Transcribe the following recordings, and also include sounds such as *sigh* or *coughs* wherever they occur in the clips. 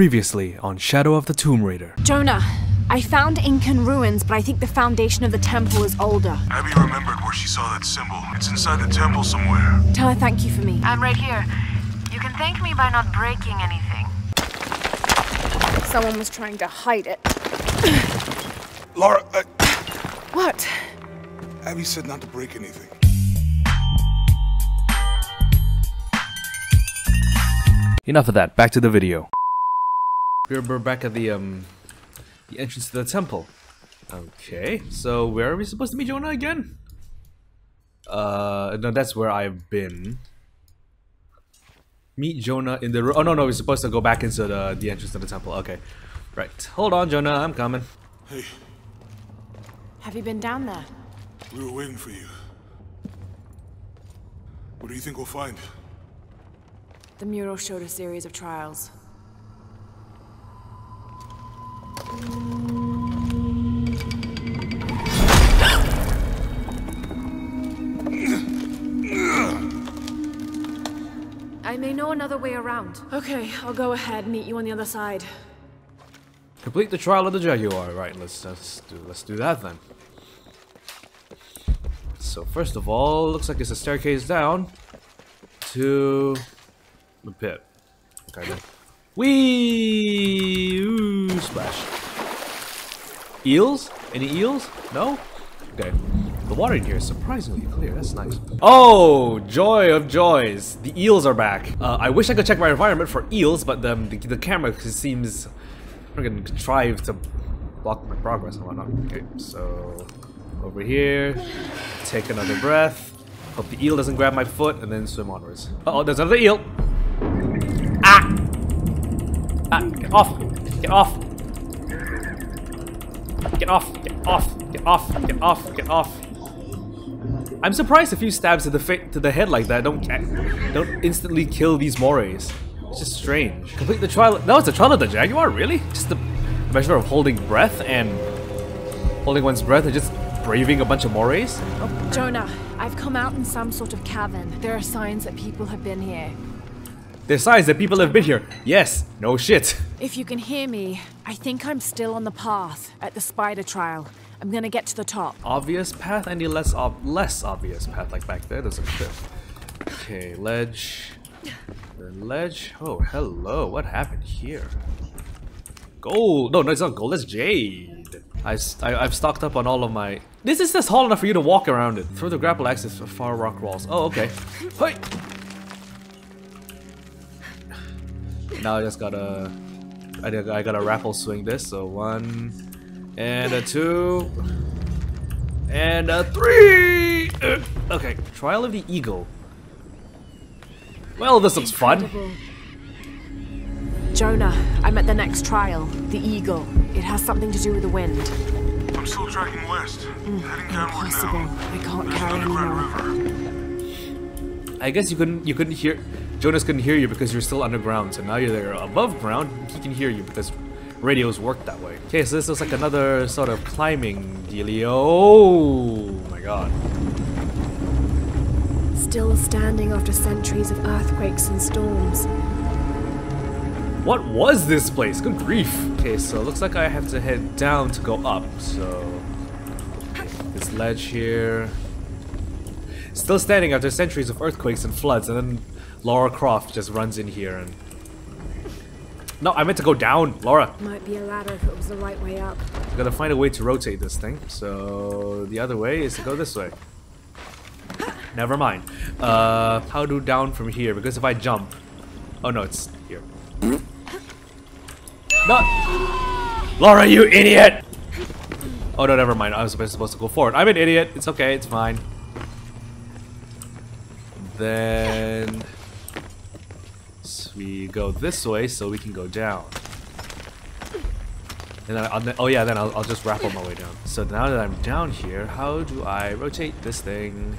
Previously on Shadow of the Tomb Raider. Jonah, I found Incan ruins, but I think the foundation of the temple is older. Abby remembered where she saw that symbol. It's inside the temple somewhere. Tell her thank you for me. I'm right here. You can thank me by not breaking anything. Someone was trying to hide it. *coughs* Lara, uh, What? Abby said not to break anything. Enough of that, back to the video. We're, we're back at the um the entrance to the temple. Okay, so where are we supposed to meet Jonah again? Uh, no, that's where I've been. Meet Jonah in the. ro- Oh no, no, we're supposed to go back into the the entrance to the temple. Okay, right. Hold on, Jonah, I'm coming. Hey, Have you been down there? we were waiting for you. What do you think we'll find? The mural showed a series of trials. I may know another way around. Okay, I'll go ahead, meet you on the other side. Complete the trial of the Jaguar. Right, let's let's do let's do that then. So first of all, looks like it's a staircase down to the pit. Okay then. Wee splash. Eels? Any eels? No? Okay. The water in here is surprisingly clear. That's nice. Oh, joy of joys! The eels are back. Uh, I wish I could check my environment for eels, but the the, the camera seems freaking contrived to block my progress and whatnot. Okay, so over here, take another breath. Hope the eel doesn't grab my foot, and then swim onwards. Uh oh, there's another eel. Ah! Ah! Get off! Get off! Get off! Get off! Get off! Get off! Get off! I'm surprised a few stabs to the to the head like that don't don't instantly kill these morays. It's just strange. Complete the trial. No, it's the trial of the jaguar. Really? Just a measure of holding breath and holding one's breath and just braving a bunch of morays. Oh. Jonah, I've come out in some sort of cavern. There are signs that people have been here. There's signs that people have been here. Yes. No shit. If you can hear me, I think I'm still on the path at the spider trial. I'm gonna get to the top. Obvious path. Any less ob less obvious path like back there? There's a bit. Okay, ledge. The ledge. Oh, hello. What happened here? Gold. No, no, it's not gold. That's jade. I, I, have stocked up on all of my. This is just tall enough for you to walk around it. Throw the grapple axis for far rock walls. Oh, okay. Hey. Now I just gotta. I, gotta- I gotta rappel swing this. So one, and a two, and a three. Okay, trial of the eagle. Well, this looks fun. Jonah, I'm at the next trial, the Eagle. It has something to do with the wind. I'm still tracking west. Mm, Heading downward Impossible. now. I can't There's carry anymore. river. I guess you couldn't you couldn't hear Jonas couldn't hear you because you're still underground. So now you're there above ground, he can hear you because radios work that way. Okay, so this looks like another sort of climbing dealio. Oh my god. Still standing after centuries of earthquakes and storms. What was this place? Good grief. Okay, so it looks like I have to head down to go up. So this ledge here. Still standing after centuries of earthquakes and floods, and then Lara Croft just runs in here and. No, I meant to go down, Laura. Might be a ladder if it was the right way up. Gotta find a way to rotate this thing. So the other way is to go this way. Never mind. Uh, how do down from here? Because if I jump, oh no, it's here. No, Laura, you idiot! Oh no, never mind. I was supposed to go forward. I'm an idiot. It's okay. It's fine. Then we go this way so we can go down. And then, I'll, oh yeah, then I'll, I'll just rappel my way down. So now that I'm down here, how do I rotate this thing?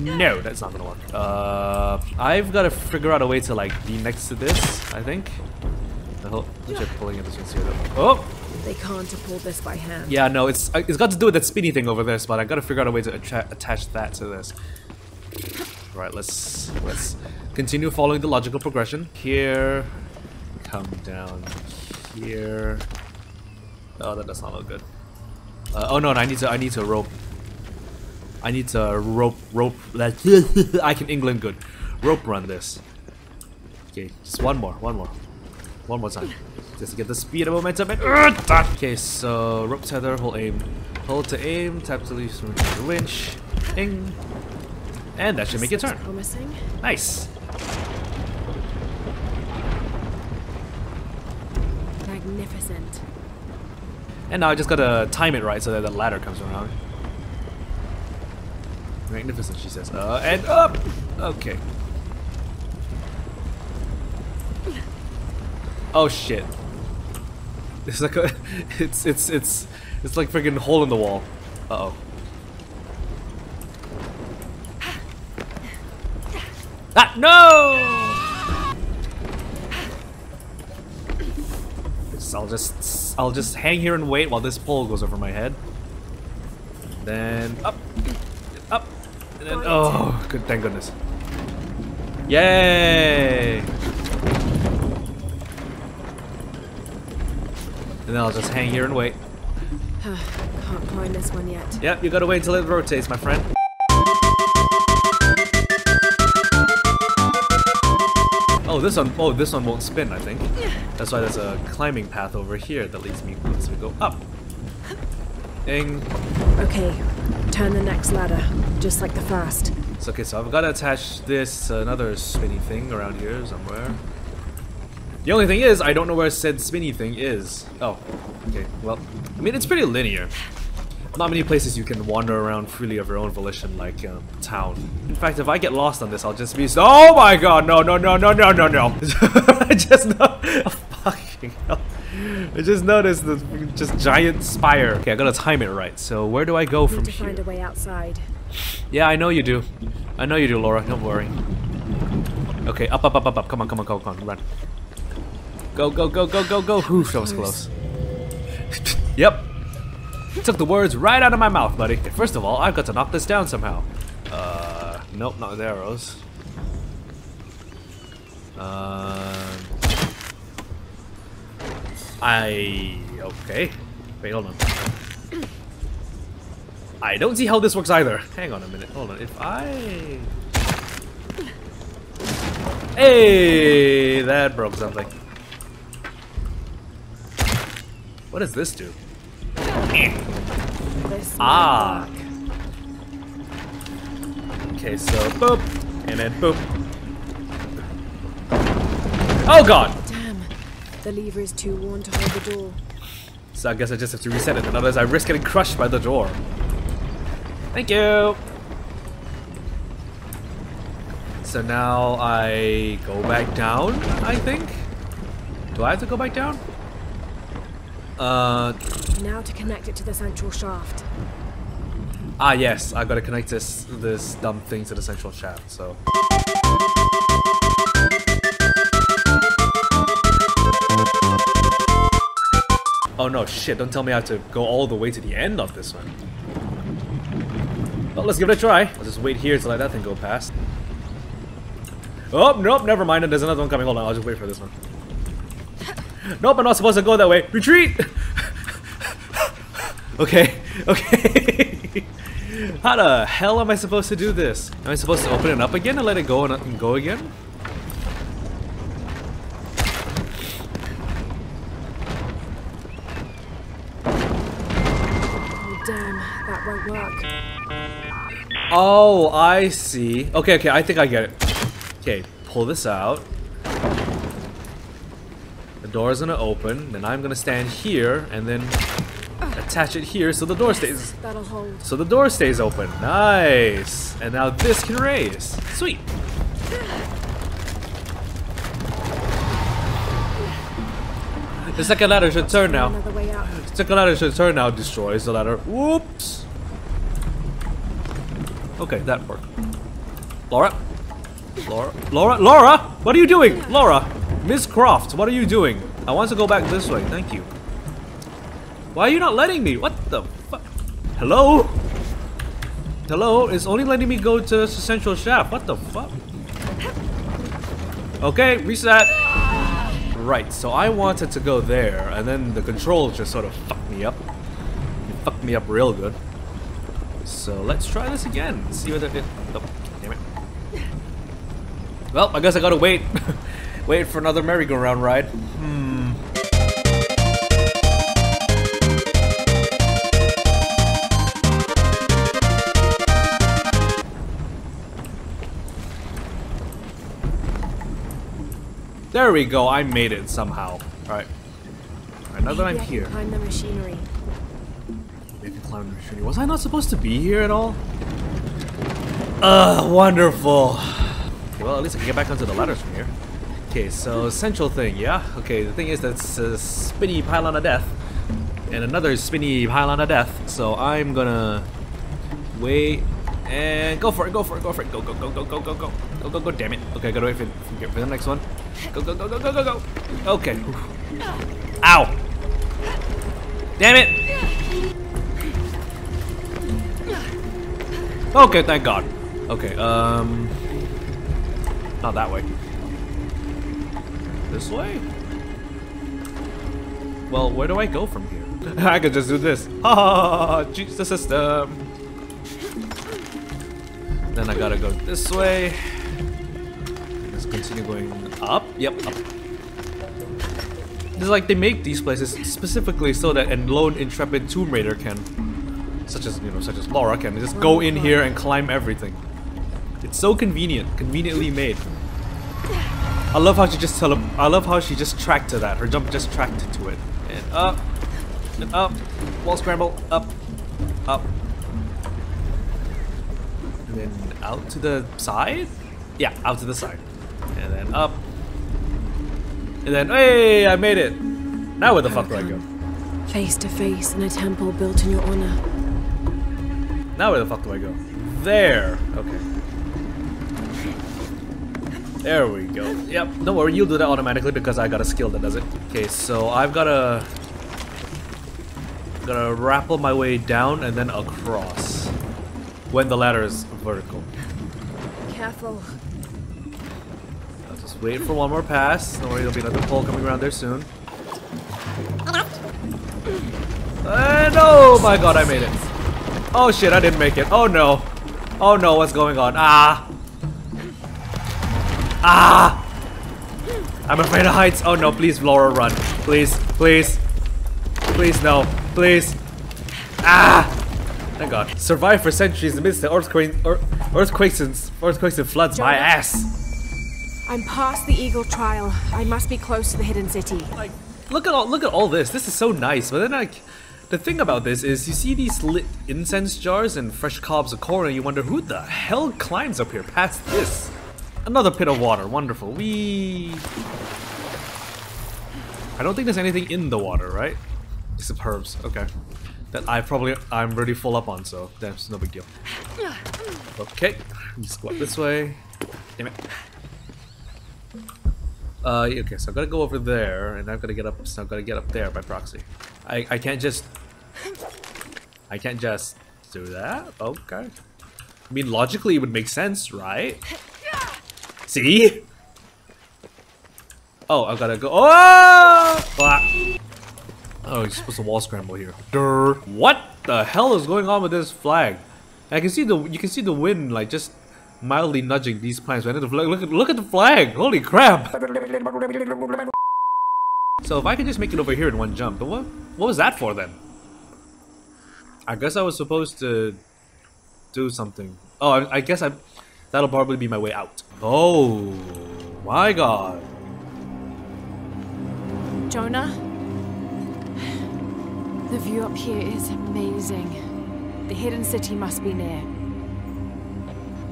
No, that's not gonna work. Uh, I've got to figure out a way to like be next to this. I think. The whole, which I'm pulling at this one here. though. Oh, They can't pulled this by hand. yeah, no, it's uh, it's got to do with that spinny thing over this, but I got to figure out a way to attach that to this. Right, let's let's Continue following the logical progression. Here, come down here. Oh, that does not look good. Uh, oh no, I need to. I need to rope. I need to rope, rope. That *laughs* I can England good. Rope run this. Okay, just one more, one more, one more time, just to get the speed and momentum. And okay, so rope tether, hold aim, hold to aim, tap to release the winch, ing, and that should make it turn. Promising. Nice. Magnificent. And now I just gotta time it right so that the ladder comes around. Magnificent, she says. Uh, and up! Okay. Oh shit. It's like a, *laughs* it's, it's, it's, it's like freaking hole in the wall. Uh oh. No! Just- I'll just I'll just hang here and wait while this pole goes over my head. Then up, up, and then oh, good, thank goodness. Yay! And then I'll just hang here and wait. *sighs* Can't climb this one yet. Yep, you gotta wait until it rotates, my friend. Oh, this one, oh, this one won't spin, I think. That's why there's a climbing path over here that leads me, lets me go up. Ding. Okay, turn the next ladder, just like the first. So, okay, so I've got to attach this to another spinny thing around here somewhere. The only thing is, I don't know where said spinny thing is. Oh, okay, well, I mean, it's pretty linear. Not many places you can wander around freely of your own volition like um, town. In fact, if I get lost on this, I'll just be Oh my god, no, no, no, no, no, no, no. *laughs* I just know. Oh, *laughs* fucking hell. I just noticed the just giant spire. Okay, I gotta time it right. So where do I go from Need to here? find a way outside. Yeah, I know you do. I know you do, Laura. Don't worry. Okay, up, up, up, up, up. Come on, come on, come on, come on. Run. Go, go, go, go, go, go. Whew, that was close. *laughs* yep. Took the words right out of my mouth, buddy. First of all, I've got to knock this down somehow. Uh, nope, not with arrows. Um, I okay. Wait, hold on. I don't see how this works either. Hang on a minute. Hold on. If I Hey, that broke something. What does this do? Ah. Okay, so boop, and then boop. Oh god! Damn, the lever is too worn to hold the door. So I guess I just have to reset it, otherwise I risk getting crushed by the door. Thank you! So now I go back down, I think? Do I have to go back down? Uh, Now to connect it to the central shaft. ah yes, I gotta connect this, this dumb thing to the central shaft, so. Oh no, shit, don't tell me I have to go all the way to the end of this one. Well, let's give it a try. I'll just wait here to let that thing go past. Oh, nope, never mind. There's another one coming. Hold on, I'll just wait for this one. Nope, I'm not supposed to go that way. Retreat! *laughs* okay, okay. *laughs* How the hell am I supposed to do this? Am I supposed to open it up again and let it go and, and go again? Oh, damn, that won't work. Oh, I see. Okay, okay, I think I get it. Okay, pull this out. The door is gonna open, then I'm gonna stand here and then attach it here so the door stays That'll hold. so the door stays open. Nice. And now this can raise. Sweet. The second ladder should turn now. Out. Second ladder should turn now. Destroys the ladder. Whoops. Okay, that worked. Laura? Laura? Laura? Laura? What are you doing? Laura? Miss Croft, what are you doing? I want to go back this way. Thank you. Why are you not letting me? What the fuck? Hello? Hello? It's only letting me go to the central shaft. What the fuck? Okay, reset. Right, so I wanted to go there, and then the controls just sort of fucked me up. It fucked me up real good. So let's try this again. See whether it. Oh, damn it. Well, I guess I gotta wait. *laughs* wait for another merry-go-round ride. Hmm. There we go, I made it somehow. Alright. Alright, now that I'm Maybe I can here. Climb the machinery. Maybe climb the machinery. Was I not supposed to be here at all? Ugh, wonderful. Well, at least I can get back onto the ladders from here. Okay, so central thing, yeah? Okay, the thing is that's a spinny pylon of death. And another spinny pylon of death. So I'm gonna wait and go for it, go for it, go for it. Go, go, go, go, go, go, go. Go, go, go, damn it. Okay, I gotta wait for, for the next one. Go, go, go, go, go, go, go. Okay. Ow! Damn it! Okay, thank God. Okay, um... Not that way. This way? Well, where do I go from here? *laughs* I could just do this. Ha ha! Cheats the system! Then I gotta go this way. Let's continue going up. Yep, up. It's like they make these places specifically so that a lone intrepid Tomb Raider can, such as you know, such as Laura can just go in here and climb everything. It's so convenient, conveniently made. I love how she just tele I love how she just tracked to that. Her jump just tracked to it. And up, and up, wall scramble, up, up, and then out to the side. Yeah, out to the side, and then up, and then hey, I made it. Now where the fuck do I go? Face to face in a temple built in your honor. Now where the fuck do I go? There. Okay. There we go. Yep. Don't worry, you'll do that automatically because I got a skill that does it. Okay, so I've gotta gotta rappel my way down and then across when the ladder is vertical. Careful. I'll just wait for one more pass. Don't worry, there'll be another pole coming around there soon. And oh my god, I made it. Oh shit, I didn't make it. Oh no. Oh no, what's going on? Ah. Ah. I'm afraid of heights. Oh no, please, Laura, run. Please, please. Please, no. Please. Ah. Thank God. Survive for centuries amidst the earthquake, ear- earthquakes and earthquakes and floods. My ass. I'm past the Eagle Trial. I must be close to the hidden city. like look at all look at all this this is so nice but then like the thing about this is you see these lit incense jars and fresh cobs of corn and you wonder who the hell climbs up here past this another pit of water wonderful we i don't think there's anything in the water right except herbs okay that i probably i'm already full up on so that's no big deal okay just go up this way damn it uh, okay, so I've got to go over there, and I've got to get up. So I've got to get up there by proxy. I I can't just. I can't just do that. Okay. I mean, logically, it would make sense, right? See? Oh, I've got to go. Oh! Ah! Oh, you're supposed to wall scramble here. Durr. What the hell is going on with this flag? I can see the you can see the wind like just mildly nudging these plants. Right? The flag, look at look at the flag! Holy crap! So if I can just make it over here in one jump, then what what was that for then? I guess I was supposed to do something. Oh, I, I guess I that'll probably be my way out. Oh my god! Jonah? The view up here is amazing. The hidden city must be near.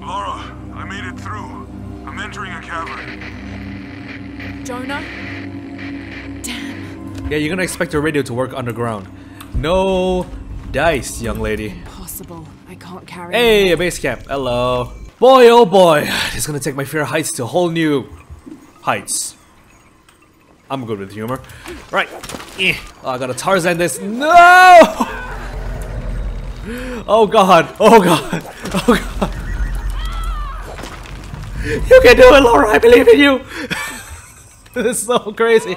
Laura, I made it through. I'm entering a cavern. Jonah? Damn. Yeah, you're gonna expect your radio to work underground. No dice, young lady. Possible. I can't carry Hey, a base camp. Hello. Boy, oh boy. This is gonna take my fear heights to whole new heights. I'm good with humor. Right. Eh. Oh, I gotta Tarzan this. No! Oh god. Oh god. Oh god. You can do it, Laura. I believe in you. *laughs* this is so crazy.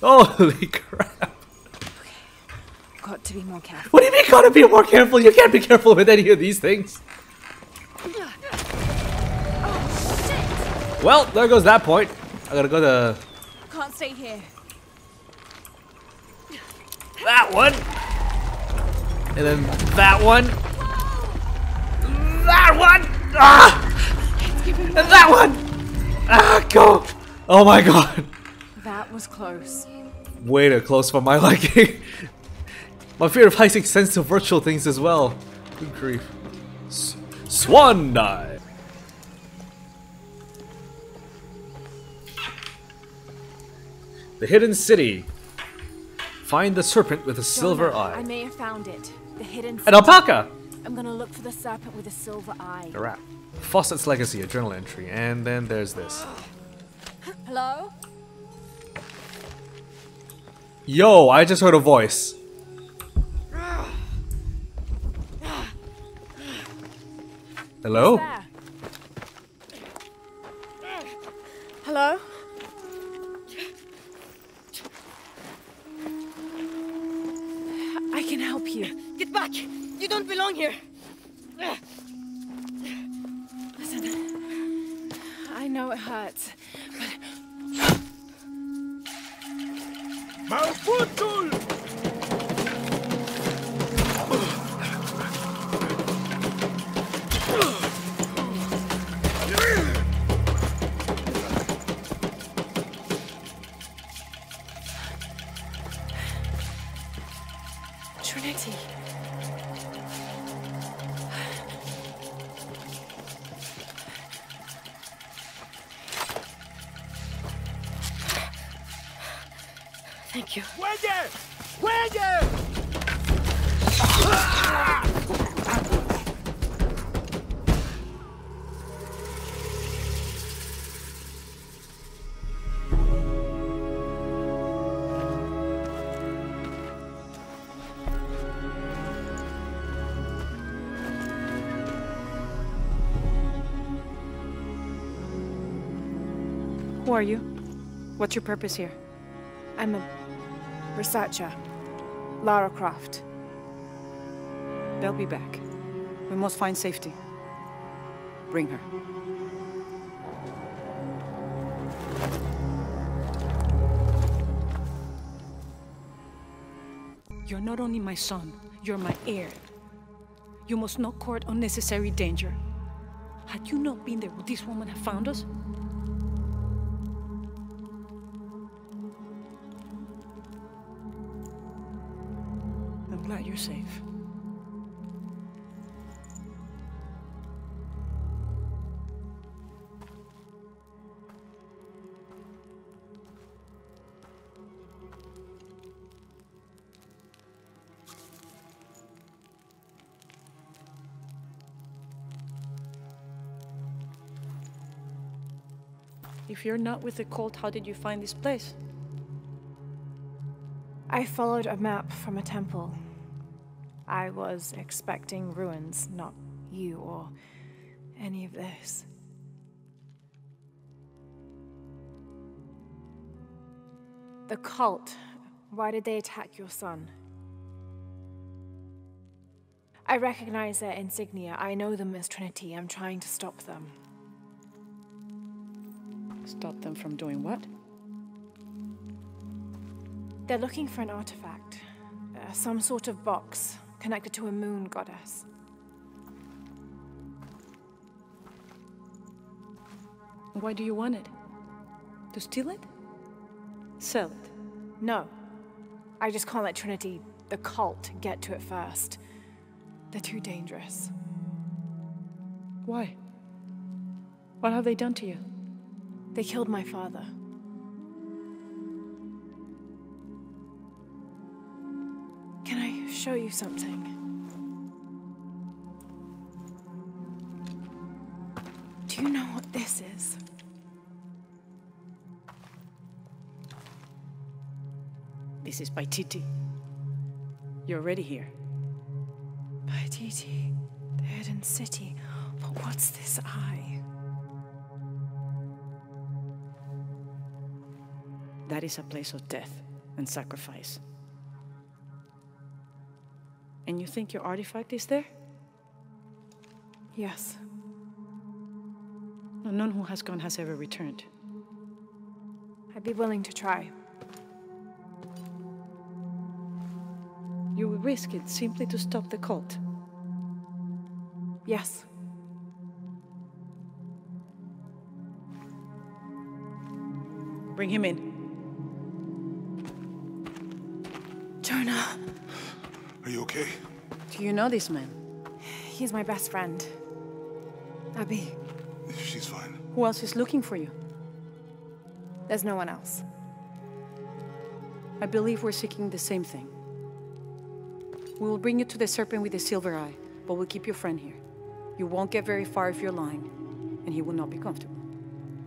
Holy crap. Got to be more careful. What do you mean gotta be more careful? You can't be careful with any of these things. Well, there goes that point. I gotta go to Can't stay here. that one. And then that one. That one! Ah! And that one! Ah, go! Oh my god. That was close. Way too close for my *laughs* liking. my fear of heights extends to virtual things as well. Good grief. S Swan dive. The hidden city. Find the serpent with a silver Jonah, I may have found it. The hidden. An alpaca! I'm gonna look for the serpent with a silver eye. A rat. Fawcett's Legacy, a journal entry. And then there's this. *gasps* Hello? Yo, I just heard a voice. *sighs* Hello? Hello? Listen. I know it hurts. but... Trinity. Who are you? What's your purpose here? I'm a researcher. Lara Croft. They'll be back. We must find safety. Bring her. You're not only my son, you're my heir. You must not court unnecessary danger. Had you not been there, would this woman have found us? You're safe. If you're not with the cult, how did you find this place? I followed a map from a temple. I was expecting ruins, not you or any of this. The cult. Why did they attack your son? I recognize their insignia. I know them as Trinity. I'm trying to stop them. Stop them from doing what? They're looking for an artifact. Uh, some sort of box connected to a moon goddess. Why do you want it? To steal it? Sell it. No. I just can't let Trinity, the cult, get to it first. They're too dangerous. Why? What have they done to you? They killed my father. Show you something? Do you know what this is? This is Paititi. You're already here. Paititi, the hidden city. But what's this eye? That is a place of death and sacrifice. And you think your artifact is there? Yes. No, none who has gone has ever returned. I'd be willing to try. You would risk it simply to stop the cult. Yes. Bring him in. Are you okay? Do you know this man? He's my best friend. Abby, She's fine. Who else is looking for you? there's no one else. I believe we're seeking the same thing. We will bring you to the serpent with the silver eye, but we'll keep your friend here. You won't get very far if you're lying, and he will not be comfortable.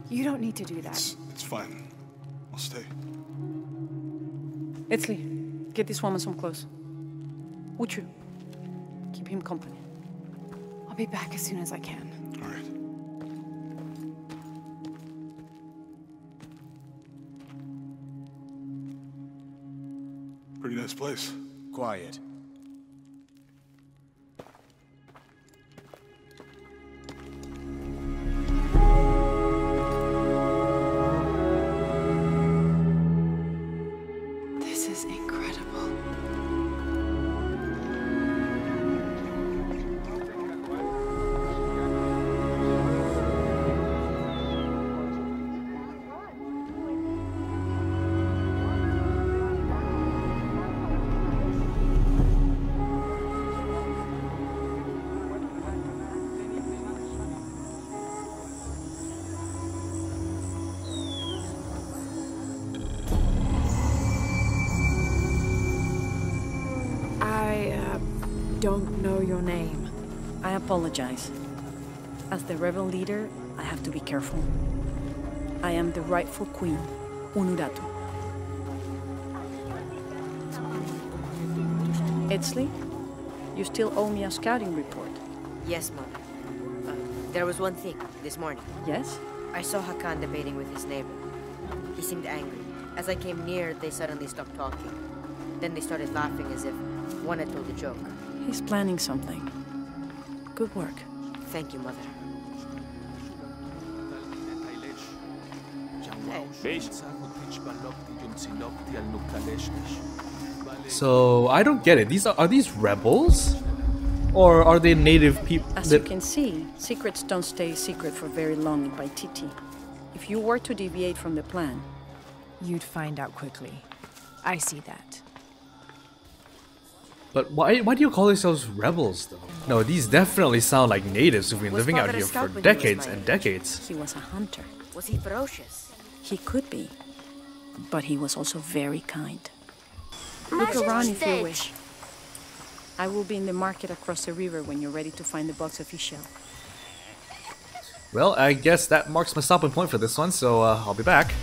You don't need to do that. It's, it's fine. I'll stay. Etzli, get this woman some clothes. Uchu, keep him company. I'll be back as soon as I can. All right. Pretty nice place. Quiet. Know your name. I apologize. As the rebel leader, I have to be careful. I am the rightful queen, Unuratu. Etzli, you still owe me a scouting report. Yes, Mother. Uh, there was one thing this morning. Yes? I saw Hakan debating with his neighbor. He seemed angry. As I came near, they suddenly stopped talking. Then they started laughing as if one had told a joke. He's planning something. Good work. Thank you, Mother. So I don't get it. These are are these rebels, or are they native people? As you can see, secrets don't stay secret for very long in Paititi. If you were to deviate from the plan, You'd find out quickly. I see that. But why why do you call yourselves rebels though? No, these definitely sound like natives who've been Was living out father a here for when he decades and decades. he was a hunter. Was he ferocious? He could be, but he was also very kind. Look around if you wish. I will be in the market across the river when you're ready to find the box of Ix Chel. Well, I guess that marks my stopping point for this one, so uh, I'll be back.